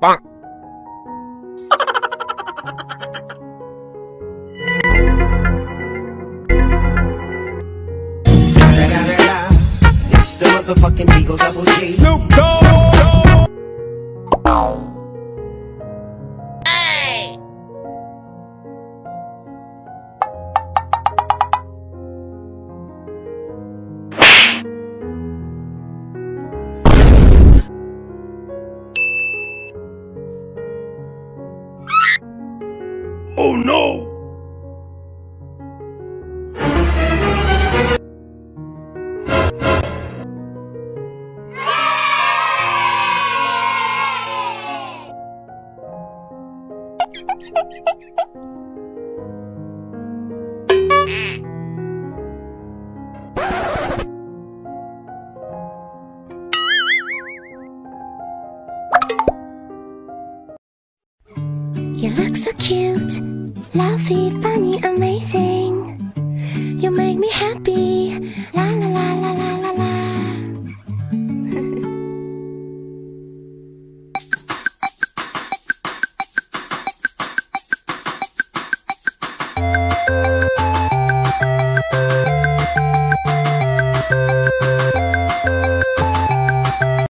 Bonk. the motherfucking Eagle Double G. Snoop Dogg. Oh no! You look so cute, lovey, funny, amazing. You make me happy.